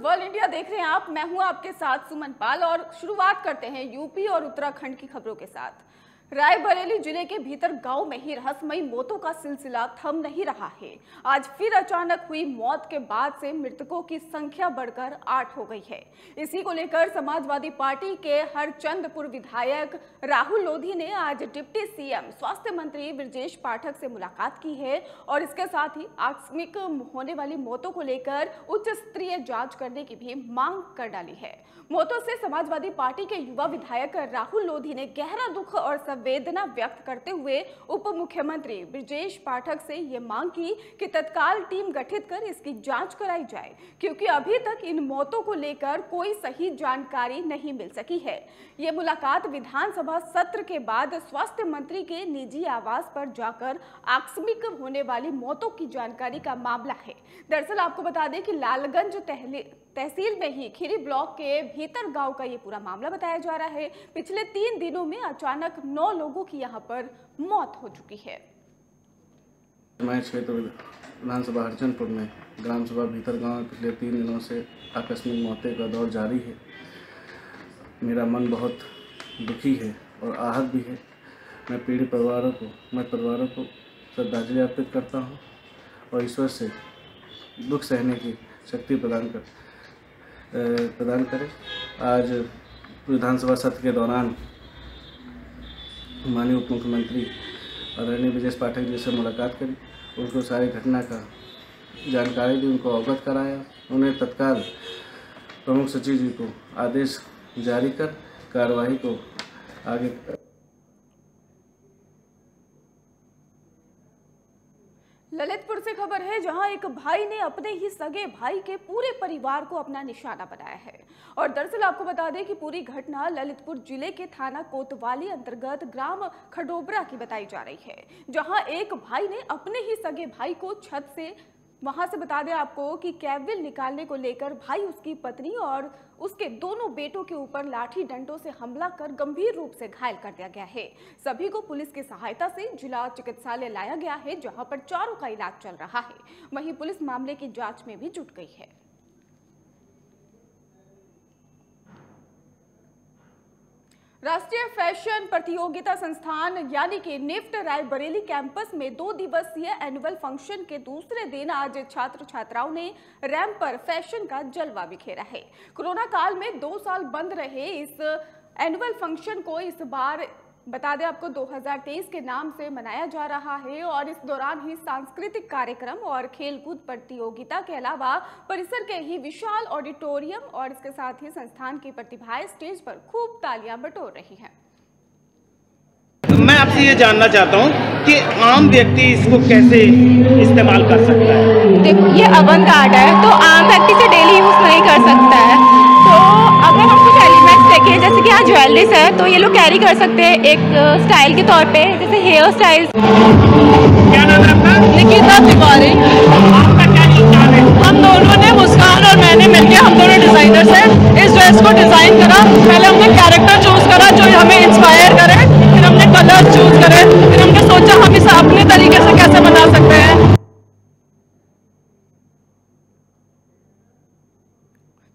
World India देख रहे हैं आप। मैं हूँ आपके साथ सुमन पाल और शुरुआत करते हैं यूपी और उत्तराखंड की खबरों के साथ। रायबरेली ज़िले के भीतर गाँव में ही रहस्यमयी मौतों का सिलसिला थम नहीं रहा है। आज फिर अचानक हुई मौत के बाद से मृतकों की संख्या बढ़कर आठ हो गई है। इसी को लेकर समाजवादी पार्टी के हरचंदपुर विधायक राहुल लोधी ने आज डिप्टी सीएम, स्वास्थ्य मंत्री ब्रजेश पाठक से मुलाकात की है और इसके साथ ही आकस्मिक होने वाली मौतों को लेकर उच्च स्तरीय जाँच करने की भी मांग कर डाली है। मौतों से समाजवादी पार्टी के युवा विधायक राहुल लोधी ने गहरा दुख और संवेदना व्यक्त करते हुए उप मुख्यमंत्री ब्रजेश पाठक से ये मांग की कि तत्काल टीम गठित कर इसकी जाँच कराई जाए, क्योंकि अभी तक इन मौतों को लेकर कोई सही जानकारी नहीं मिल सकी है। ये मुलाकात विधानसभा सत्र के बाद स्वास्थ्य मंत्री के निजी आवास पर जाकर आकस्मिक होने वाली मौतों की जानकारी का मामला है। दरअसल आपको बता दें कि लालगंज तहसील में ही खीरी ब्लॉक के भीतर गाँव का ये पूरा मामला बताया जा रहा है। पिछले तीन दिनों में अचानक नौ लोगों की यहाँ पर मौत हो चुकी है। मैं क्षेत्र विधानसभा हरचंदपुर में ग्राम सभा भीतर गाँव पिछले तीन दिनों से आकस्मिक मौतें का दौर जारी है। मेरा मन बहुत दुखी है और आहत भी है। मैं पीड़ित परिवारों को मैं परिवारों को श्रद्धांजलि अर्पित करता हूँ और ईश्वर से दुख सहने की शक्ति प्रदान कर प्रदान करें। आज विधानसभा सत्र के दौरान माननीय उप मुख्यमंत्री आदरणीय ब्रजेश पाठक जी से मुलाकात करी, उनको सारी घटना का जानकारी दी, उनको अवगत कराया। उन्हें तत्काल प्रमुख सचिव जी को आदेश जारी कर कार्रवाई को आगे ललितपुर से खबर है, जहाँ एक भाई ने अपने ही सगे भाई के पूरे परिवार को अपना निशाना बनाया है। और दरअसल आपको बता दें कि पूरी घटना ललितपुर ज़िले के थाना कोतवाली अंतर्गत ग्राम खडोबरा की बताई जा रही है, जहाँ एक भाई ने अपने ही सगे भाई को छत से वहाँ से बता दें आपको कि कैबिल निकालने को लेकर भाई उसकी पत्नी और उसके दोनों बेटों के ऊपर लाठी डंडों से हमला कर गंभीर रूप से घायल कर दिया गया है। सभी को पुलिस की सहायता से जिला चिकित्सालय लाया गया है, जहाँ पर चारों का इलाज चल रहा है। वहीं पुलिस मामले की जाँच में भी जुट गई है। राष्ट्रीय फ़ैशन प्रतियोगिता संस्थान, यानी कि निफ्ट रायबरेली कैंपस में दो दिवसीय एनुअल फ़ंक्शन के दूसरे दिन आज छात्र छात्राओं ने रैंप पर फ़ैशन का जलवा बिखेरा है। कोरोना काल में दो साल बंद रहे इस एनुअल फ़ंक्शन को, इस बार बता दें आपको 2023 के नाम से मनाया जा रहा है और इस दौरान ही सांस्कृतिक कार्यक्रम और खेलकूद प्रतियोगिता के अलावा परिसर के ही विशाल ऑडिटोरियम और इसके साथ ही संस्थान की प्रतिभाएँ स्टेज पर खूब तालियाँ बटोर रही हैं। मैं आपसे ये जानना चाहता हूँ कि आम व्यक्ति इसको कैसे इस्तेमाल कर सकता है? देखो ये अवन कार्ड है तो आम व्यक्ति से डेली यूज़ नहीं कर सकता है। तो अगर हम कुछ एलिमेंट्स देखें जैसे कि यहाँ ज्वेलरीज है तो ये लोग कैरी कर सकते हैं एक स्टाइल के तौर पे जैसे हेयर स्टाइल क्या नाम है आपका? निकिता तिवारी। आपका क्या नाम है हम दोनों ने मुस्कान और मैंने मिलकर हम दोनों डिज़ाइनर से इस ड्रेस को डिज़ाइन करा। पहले हमने कैरेक्टर चूज़ करा जो हमें इंस्पायर करे फिर हमने कलर चूज़ करे। फिर हमने सोचा हम इसे अपने तरीके से कैसे बना सकते हैं।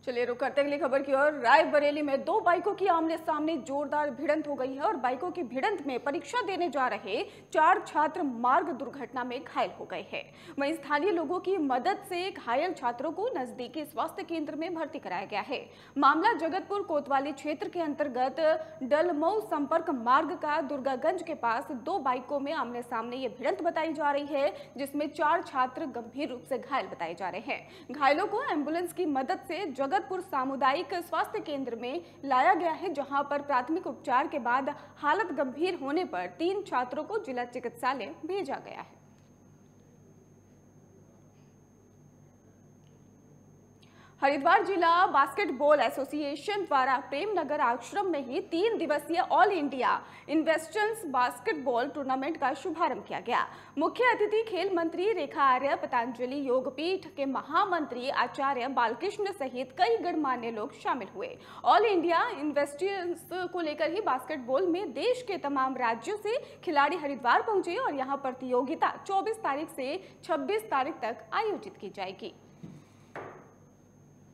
चलिए रुक करते अगली खबर की ओर। रायबरेली में दो बाइकों की आमने सामने जोरदार भिड़ंत हो गई है और बाइकों की भिड़ंत में परीक्षा देने जा रहे चार छात्र मार्ग दुर्घटना में घायल हो गए हैं। वहीं स्थानीय लोगों की मदद से घायल छात्रों को नजदीकी स्वास्थ्य केंद्र में भर्ती कराया गया है। मामला जगतपुर कोतवाली क्षेत्र के अंतर्गत डलमऊ संपर्क मार्ग का दुर्गागंज के पास दो बाइकों में आमने सामने ये भिड़ंत बताई जा रही है, जिसमें चार छात्र गंभीर रूप से घायल बताए जा रहे हैं। घायलों को एंबुलेंस की मदद से जगत जगतपुर सामुदायिक स्वास्थ्य केंद्र में लाया गया है, जहाँ पर प्राथमिक उपचार के बाद हालत गंभीर होने पर तीन छात्रों को जिला चिकित्सालय भेजा गया है। हरिद्वार जिला बास्केटबॉल एसोसिएशन द्वारा प्रेमनगर आश्रम में ही तीन दिवसीय all India investors basketball tournament का शुभारंभ किया गया। मुख्य अतिथि खेल मंत्री रेखा आर्य, पतंजलि योगपीठ के महामंत्री आचार्य बालकृष्ण सहित कई गणमान्य लोग शामिल हुए। ऑल इंडिया इन्वेस्टर्स को लेकर ही बास्केटबॉल में देश के तमाम राज्यों से खिलाड़ी हरिद्वार पहुँचे और यहाँ प्रतियोगिता 24 तारीख से 26 तारीख तक आयोजित की जाएगी।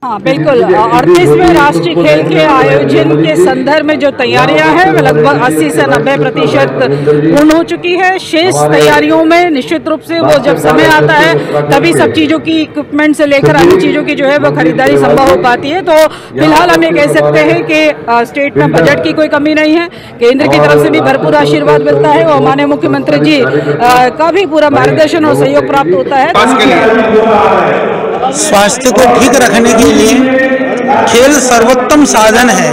हाँ बिल्कुल। अड़तीसवें राष्ट्रीय खेल के आयोजन के संदर्भ में जो तैयारियाँ हैं वो लगभग 80 से 90 प्रतिशत पूर्ण हो चुकी है। शेष तैयारियों में निश्चित रूप से वो जब समय आता है तभी सब चीज़ों की इक्विपमेंट से लेकर अन्य चीज़ों की जो है वो खरीदारी संभव हो पाती है। तो फ़िलहाल हम ये कह सकते हैं कि स्टेट में बजट की कोई कमी नहीं है। केंद्र की तरफ़ से भी भरपूर आशीर्वाद मिलता है और माननीय मुख्यमंत्री जी का भी पूरा मार्गदर्शन और सहयोग प्राप्त होता है। स्वास्थ्य को ठीक रखने के लिए खेल सर्वोत्तम साधन है।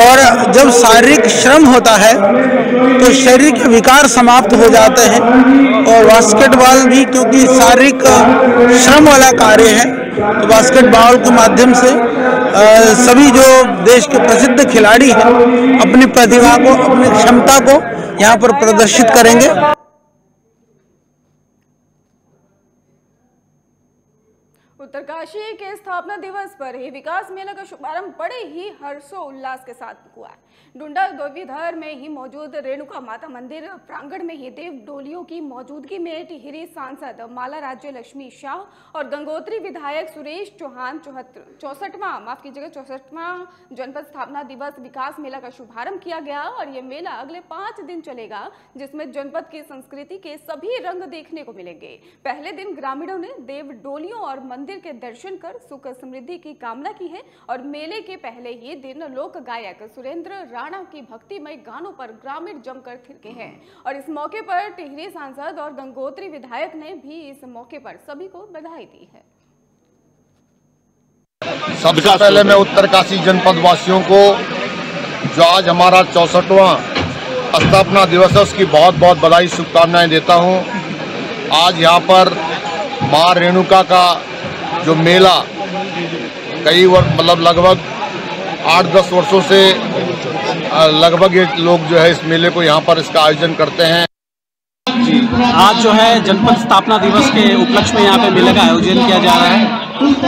और जब शारीरिक श्रम होता है तो शरीर के विकार समाप्त हो जाते हैं और बास्केटबॉल भी क्योंकि शारीरिक श्रम वाला कार्य है तो बास्केटबॉल के माध्यम से अ, सभी जो देश के प्रसिद्ध खिलाड़ी हैं अपनी प्रतिभा को अपनी क्षमता को यहाँ पर प्रदर्शित करेंगे। उत्तरकाशी के स्थापना दिवस पर ही विकास मेला का शुभारंभ बड़े ही हर्षोल्लास के साथ हुआ डुंडा देवीधर में ही मौजूद रेणुका माता मंदिर, प्रांगण में ही देव डोलियों की मौजूदगी में टिहरी सांसद माला राज्य लक्ष्मी शाह और गंगोत्री विधायक सुरेश चौहान चौहत्तर चौसठवा, माफ़ कीजिएगा, चौसठवा जनपद स्थापना दिवस विकास मेला का शुभारंभ किया गया और ये मेला अगले पाँच दिन चलेगा, जिसमें जनपद की संस्कृति के सभी रंग देखने को मिलेंगे। पहले दिन ग्रामीणों ने देव डोलियों और मंदिर के दर्शन कर सुख समृद्धि की कामना की है और मेले के पहले ही दिन लोक गायक सुरेंद्र राणा की भक्तिमय गानों पर ग्रामीण जमकर थिरके हैं। और इस मौके पर टिहरी सांसद और गंगोत्री विधायक ने भी इस मौके पर सभी को बधाई दी है। सबसे पहले मैं उत्तरकाशी जनपद वासियों को जो आज हमारा चौसठवा स्थापना दिवस है, उसकी बहुत बहुत बधाई, शुभकामनाएँ देता हूँ। आज यहाँ पर माँ रेणुका का जो मेला कई वर्ष मतलब लगभग आठ दस वर्षों से लगभग ये लोग जो है इस मेले को यहाँ पर इसका आयोजन करते हैं। आज जो है जनपद स्थापना दिवस के उपलक्ष्य में यहाँ पे मेले का आयोजन किया जा रहा है।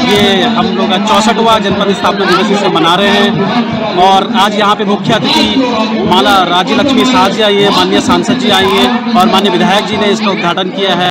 ये हम लोग चौसठवा जनपद स्थापना दिवस इसे मना रहे हैं। और आज यहाँ पे मुख्य अतिथि माला राज्य लक्ष्मी शाह जी आई है, माननीय सांसद जी आई हैं और माननीय विधायक जी ने इसका उद्घाटन किया है।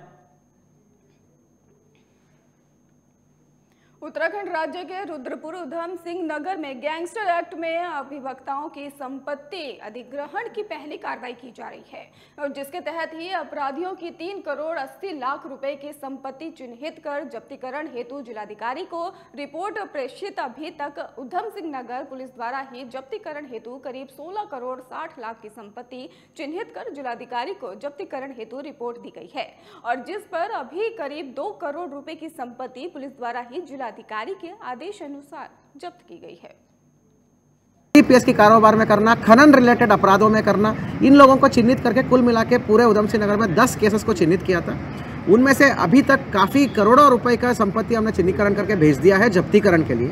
उत्तराखंड राज्य के रुद्रपुर उधम सिंह नगर में गैंगस्टर एक्ट में अभिवक्ताओं की संपत्ति अधिग्रहण की पहली कार्रवाई की जा रही है, और जिसके तहत ही अपराधियों की तीन करोड़ अस्सी लाख रुपए की संपत्ति चिन्हित कर जब्तीकरण हेतु जिलाधिकारी को रिपोर्ट प्रेषित। अभी तक उधम सिंह नगर पुलिस द्वारा ही जब्तीकरण हेतु करीब 16 करोड़ 60 लाख की संपत्ति चिन्हित कर जिलाधिकारी को जब्तीकरण हेतु रिपोर्ट दी गई है, और जिस पर अभी करीब दो करोड़ रुपए की संपत्ति पुलिस द्वारा ही जिलाधिकारी के आदेश अनुसार जब्त की गई है। पीएस के कारोबार में करना, खनन रिलेटेड अपराधों में करना, इन लोगों को चिन्हित करके कुल मिला पूरे उधम नगर में 10 केसेस को चिन्हित किया था। उनमें से अभी तक काफ़ी करोड़ों रुपए का संपत्ति हमने चिन्हीकरण करके भेज दिया है जब्तीकरण के लिए।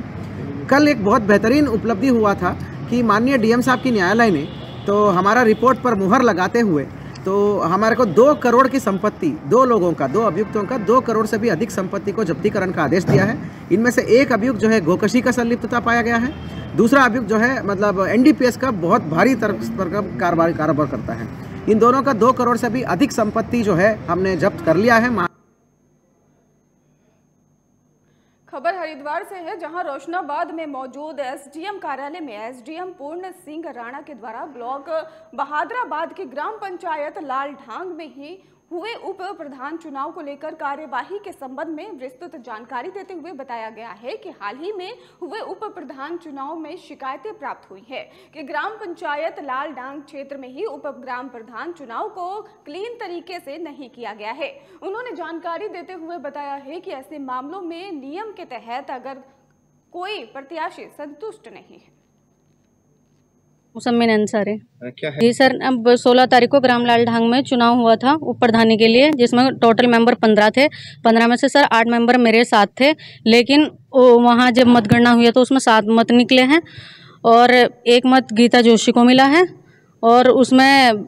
कल एक बहुत बेहतरीन उपलब्धि हुआ था कि माननीय डीएम साहब की न्यायालय ने तो हमारा रिपोर्ट पर मुहर लगाते हुए तो हमारे को दो करोड़ की संपत्ति, दो लोगों का, दो अभियुक्तों का, दो करोड़ से भी अधिक संपत्ति को जब्तीकरण का आदेश दिया है। इनमें से एक अभियुक्त जो है गोकशी का संलिप्तता पाया गया है। दूसरा अभियुक्त जो है मतलब एनडीपीएस का बहुत भारी का कारोबार कारोबार करता है। इन दोनों का दो करोड़ से भी अधिक संपत्ति जो है हमने जब्त कर लिया है मा- खबर हरिद्वार से है, जहाँ रोशनाबाद में मौजूद एसडीएम कार्यालय में एसडीएम पूर्ण सिंह राणा के द्वारा ब्लॉक बहादराबाद के ग्राम पंचायत लाल ढांग में ही हुए उप प्रधान चुनाव को लेकर कार्यवाही के संबंध में विस्तृत जानकारी देते हुए बताया गया है कि हाल ही में हुए उप प्रधान चुनाव में शिकायतें प्राप्त हुई है कि ग्राम पंचायत लाल डांग क्षेत्र में ही उप ग्राम प्रधान चुनाव को क्लीन तरीके से नहीं किया गया है। उन्होंने जानकारी देते हुए बताया है कि ऐसे मामलों में नियम के तहत अगर कोई प्रत्याशी संतुष्ट नहीं है। मुसम्मिन अंसारी जी सर अब 16 तारीख को ग्रामलाल ढांग में चुनाव हुआ था उप प्रधानी के लिए जिसमें टोटल मेंबर 15 थे। 15 में से सर आठ मेंबर मेरे साथ थे लेकिन वहाँ जब मतगणना हुई है तो उसमें सात मत निकले हैं और एक मत गीता जोशी को मिला है और उसमें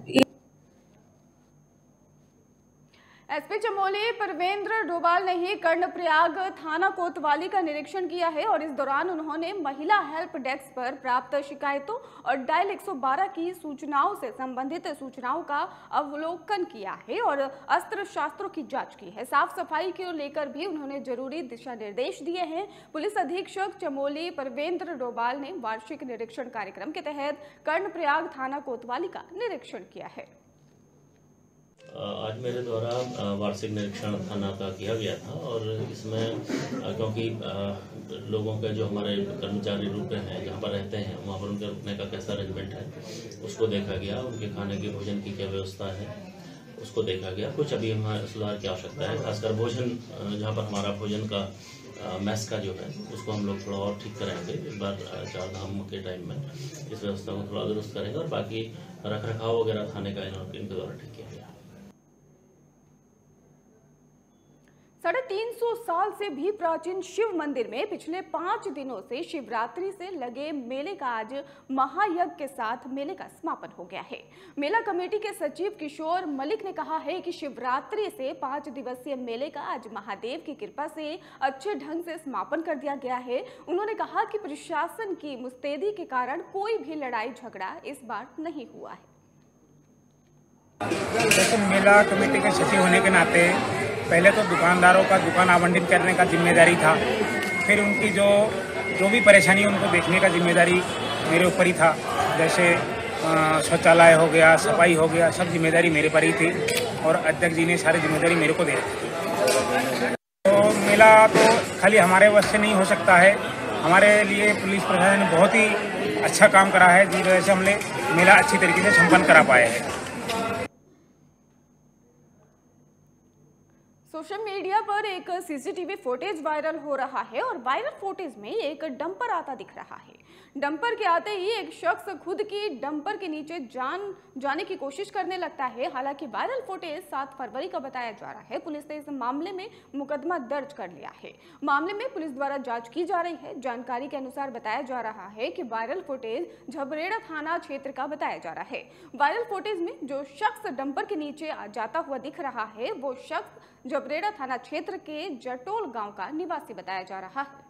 एसपी चमोली, परवेंद्र डोभाल ने ही कर्णप्रयाग थाना कोतवाली का निरीक्षण किया है और इस दौरान उन्होंने महिला हेल्प डेस्क पर प्राप्त शिकायतों और डायल 112 की सूचनाओं से संबंधित सूचनाओं का अवलोकन किया है और अस्त्र शास्त्रों की जाँच की है। साफ़ सफ़ाई को लेकर भी उन्होंने ज़रूरी दिशा निर्देश दिए हैं। पुलिस अधीक्षक चमोली, परवेंद्र डोभाल ने वार्षिक निरीक्षण कार्यक्रम के तहत कर्णप्रयाग थाना कोतवाली का निरीक्षण किया है। आज मेरे द्वारा वार्षिक निरीक्षण थाना का किया गया था और इसमें क्योंकि लोगों के जो हमारे कर्मचारी रुके हैं, जहाँ पर रहते हैं, वहाँ पर उनके रुकने का कैसा अरेंजमेंट है, उसको देखा गया, उनके खाने के भोजन की क्या व्यवस्था है, उसको देखा गया। कुछ अभी हमारे सुधार की आवश्यकता है, खासकर भोजन जहाँ पर हमारा भोजन का मैस का जो है, उसको हम लोग थोड़ा और ठीक कराएँगे। इस बार चार धाम के टाइम में इस व्यवस्था को थोड़ा दुरुस्त करेंगे और बाकी रख रखाव वगैरह थाने का इन- इनके द्वारा ठीक किया गया साढ़े तीन सौ साल से भी प्राचीन शिव मंदिर में पिछले पाँच दिनों से शिवरात्रि से लगे मेले का आज महायज्ञ के साथ मेले का समापन हो गया है। मेला कमेटी के सचिव किशोर मलिक ने कहा है कि शिवरात्रि से पाँच दिवसीय मेले का आज महादेव की कृपा से अच्छे ढंग से समापन कर दिया गया है। उन्होंने कहा कि प्रशासन की मुस्तैदी के कारण कोई भी लड़ाई झगड़ा इस बार नहीं हुआ है। मेला कमेटी के सचिव होने के नाते पहले तो दुकानदारों का, दुकान आवंटित करने का ज़िम्मेदारी था। फिर उनकी जो जो भी परेशानी उनको देखने का ज़िम्मेदारी मेरे ऊपर ही था। जैसे शौचालय हो गया, सफ़ाई हो गया, सब ज़िम्मेदारी मेरे पर ही थी और अध्यक्ष जी ने सारी ज़िम्मेदारी मेरे को दे तो मेला तो खाली हमारे वश से नहीं हो सकता है। हमारे लिए पुलिस प्रशासन ने बहुत ही अच्छा काम करा है, जिस वजह से हमने मेला अच्छी तरीके से संपन्न करा पाए हैं। सोशल मीडिया पर एक सीसीटीवी फुटेज वायरल हो रहा है और वायरल फुटेज में एक डंपर आता दिख रहा है। डंपर के आते ही एक शख्स खुद की डंपर के नीचे जान, जाने की कोशिश करने लगता है। हालाँकि वायरल फुटेज सात फरवरी का बताया जा रहा है। पुलिस ने इस मामले में मुकदमा दर्ज कर लिया है। मामले में पुलिस द्वारा जाँच की जा रही है। जानकारी के अनुसार बताया जा रहा है कि वायरल फुटेज झबरेड़ा थाना क्षेत्र का बताया जा रहा है। वायरल फुटेज में जो शख्स डंपर के नीचे जाता हुआ दिख रहा है, वो शख्स जबरेड़ा थाना क्षेत्र के जटोल गाँव का निवासी बताया जा रहा है।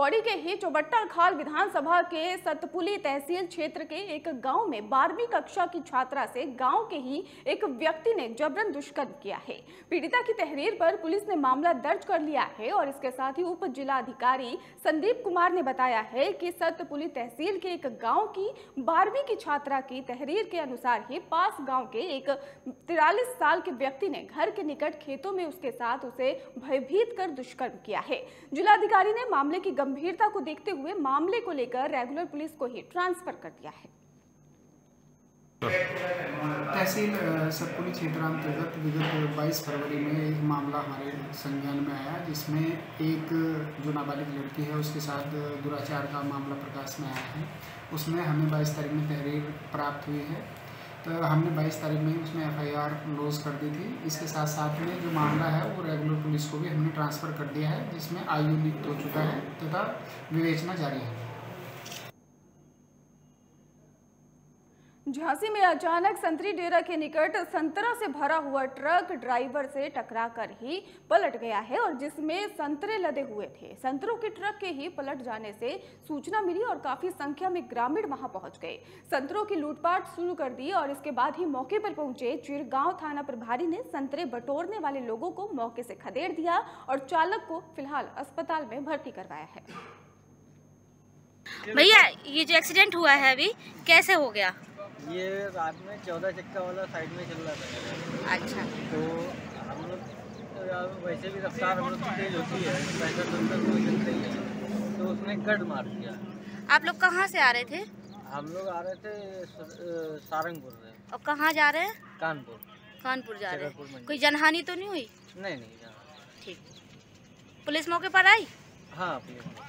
पौड़ी के ही चौबट्टा खाल विधानसभा के सतपुली तहसील क्षेत्र के एक गाँव में बारहवीं कक्षा की छात्रा से गाँव के ही एक व्यक्ति ने जबरन दुष्कर्म किया है। पीड़िता की तहरीर पर पुलिस ने मामला दर्ज कर लिया है और इसके साथ ही उप जिलाधिकारी संदीप कुमार ने बताया है कि सतपुली तहसील के एक गाँव की बारहवीं की छात्रा की तहरीर के अनुसार ही पास गाँव के एक तिरालीस साल के व्यक्ति ने घर के निकट खेतों में उसके साथ उसे भयभीत कर दुष्कर्म किया है। जिलाधिकारी ने मामले की गंभीरता को देखते हुए मामले को लेकर रेगुलर पुलिस को ही ट्रांसफ़र कर दिया है। तहसील सतपुली क्षेत्र अंतर्गत विगत 22 फरवरी में एक मामला हमारे संज्ञान में आया, जिसमें एक जो नाबालिग लड़की है, उसके साथ दुराचार का मामला प्रकाश में आया है। उसमें हमें 22 तारीख में तहरीर प्राप्त हुई है। तो हमने 22 तारीख में उसमें एफआईआर क्लोज कर दी थी। इसके साथ साथ में जो मामला है, वो रेगुलर पुलिस को भी हमने ट्रांसफ़र कर दिया है, जिसमें आयु नियुक्त हो चुका है तथा तो विवेचना जारी है। झांसी में अचानक संतरी डेरा के निकट संतरा से भरा हुआ ट्रक ड्राइवर से टकराकर ही पलट गया है और जिसमें संतरे लदे हुए थे। संतरों के ट्रक के ही पलट जाने से सूचना मिली और काफ़ी संख्या में ग्रामीण वहाँ पहुँच गए। संतरों की लूटपाट शुरू कर दी और इसके बाद ही मौके पर पहुँचे चिरगांव थाना प्रभारी ने संतरे बटोरने वाले लोगों को मौके से खदेड़ दिया और चालक को फ़िलहाल अस्पताल में भर्ती करवाया है। भैया, ये जो एक्सीडेंट हुआ है अभी, कैसे हो गया? ये रात में चौदह चक्का वाला साइड में चल रहा था। अच्छा। तो हम लोग तो वैसे भी रफ्तार हम लोग की तेज होती है पैंसठ सत्तर कोई चलते ही है। तो उसने गड मार दिया। आप लोग कहाँ से आ रहे थे? हम लोग आ रहे थे सारंगपुर से। और कहाँ जा रहे हैं? कानपुर। कानपुर जा रहे हैं। कोई जनहानि तो नहीं हुई? नहीं नहीं ठीक। पुलिस मौके पर आई? हाँ पुलिस।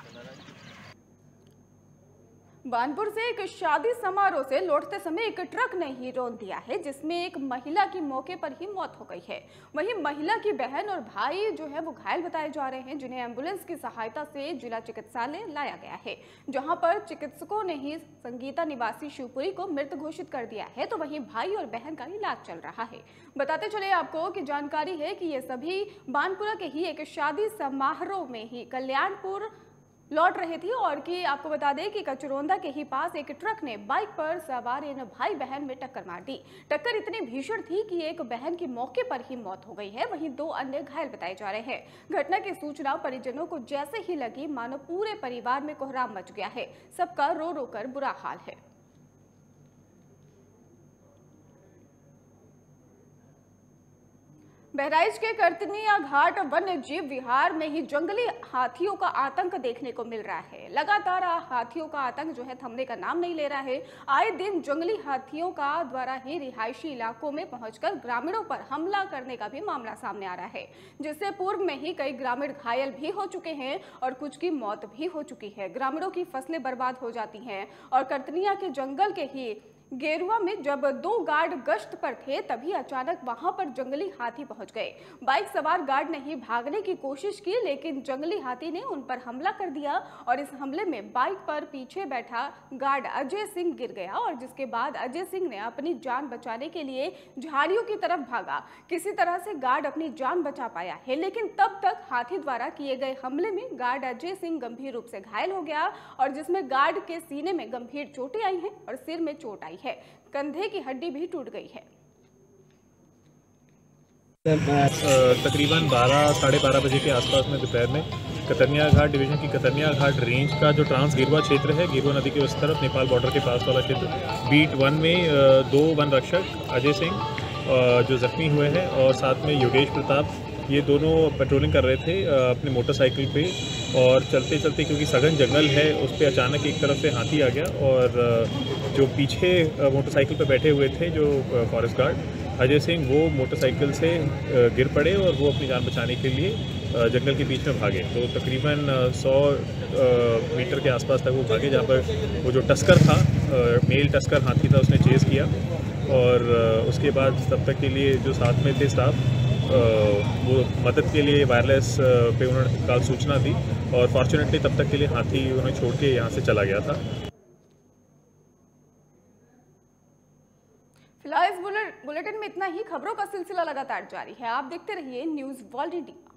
बानपुर से एक शादी समारोह से लौटते समय एक ट्रक ने ही रौन दिया है, जिसमें एक महिला की मौके पर ही मौत हो गई है। वहीं महिला की बहन और भाई जो है, वो घायल बताए जा रहे हैं, जिन्हें एंबुलेंस की सहायता से जिला चिकित्सालय लाया गया है, जहाँ पर चिकित्सकों ने ही संगीता निवासी शिवपुरी को मृत घोषित कर दिया है। तो वहीं भाई और बहन का इलाज चल रहा है। बताते चले आपको की जानकारी है कि ये सभी बानपुरा के ही एक शादी समारोह में ही कल्याणपुर लौट रहे थी और कि आपको बता दें कि कचरौंदा के ही पास एक ट्रक ने बाइक पर सवार इन भाई बहन में टक्कर मार दी। टक्कर इतनी भीषण थी कि एक बहन की मौके पर ही मौत हो गई है। वहीं दो अन्य घायल बताए जा रहे हैं। घटना की सूचना परिजनों को जैसे ही लगी, मानो पूरे परिवार में कोहराम मच गया है। सबका रो रो कर बुरा हाल है। बहराइच के कर्तनिया घाट वन्य जीव विहार में ही जंगली हाथियों का आतंक देखने को मिल रहा है। लगातार हाथियों का आतंक जो है थमने का नाम नहीं ले रहा है। आए दिन जंगली हाथियों का द्वारा ही रिहायशी इलाकों में पहुंचकर ग्रामीणों पर हमला करने का भी मामला सामने आ रहा है, जिससे पूर्व में ही कई ग्रामीण घायल भी हो चुके हैं और कुछ की मौत भी हो चुकी है। ग्रामीणों की फ़सलें बर्बाद हो जाती हैं और कर्तनिया के जंगल के ही गेरुआ में जब दो गार्ड गश्त पर थे, तभी अचानक वहाँ पर जंगली हाथी पहुँच गए। बाइक सवार गार्ड ने ही भागने की कोशिश की, लेकिन जंगली हाथी ने उन पर हमला कर दिया और इस हमले में बाइक पर पीछे बैठा गार्ड अजय सिंह गिर गया और जिसके बाद अजय सिंह ने अपनी जान बचाने के लिए झाड़ियों की तरफ़ भागा। किसी तरह से गार्ड अपनी जान बचा पाया है, लेकिन तब तक हाथी द्वारा किए गए हमले में गार्ड अजय सिंह गंभीर रूप से घायल हो गया और जिसमें गार्ड के सीने में गंभीर चोटें आई हैं और सिर में चोट आई है। कंधे की हड्डी भी टूट गई है। तकरीबन 12 साढ़े बारह बजे के आसपास में दोपहर में कतरनिया घाट डिवीज़न की कतरनिया घाट रेंज का जो ट्रांस गिरवा क्षेत्र है, गिरवा नदी के उस तरफ़, नेपाल बॉर्डर के पास वाला क्षेत्र, बीट वन में दो वन रक्षक, अजय सिंह जो जख्मी हुए हैं और साथ में योगेश प्रताप, ये दोनों पेट्रोलिंग कर रहे थे अपने मोटरसाइकिल पे और चलते चलते क्योंकि सघन जंगल है, उस पर अचानक एक तरफ़ से हाथी आ गया और जो पीछे मोटरसाइकिल पर बैठे हुए थे जो फॉरेस्ट गार्ड अजय सिंह, वो मोटरसाइकिल से गिर पड़े और वो अपनी जान बचाने के लिए जंगल के बीच में भागे। तो तकरीबन 100 मीटर के आसपास तक वो भागे, जहाँ पर वो जो टस्कर था मेल टस्कर हाथी था, उसने चेज़ किया। और उसके बाद तब तक के लिए जो साथ में थे स्टाफ वो मदद के लिए वायरलेस पे उन्होंने तत्काल सूचना दी। और फॉर्चुनेटली तब तक के लिए हाथी उन्हें छोड़ के यहाँ से चला गया था फ़िलहाल इस बुलेटिन में इतना ही खबरों का सिलसिला लगातार जारी है। आप देखते रहिए न्यूज़ वर्ल्ड इंडिया।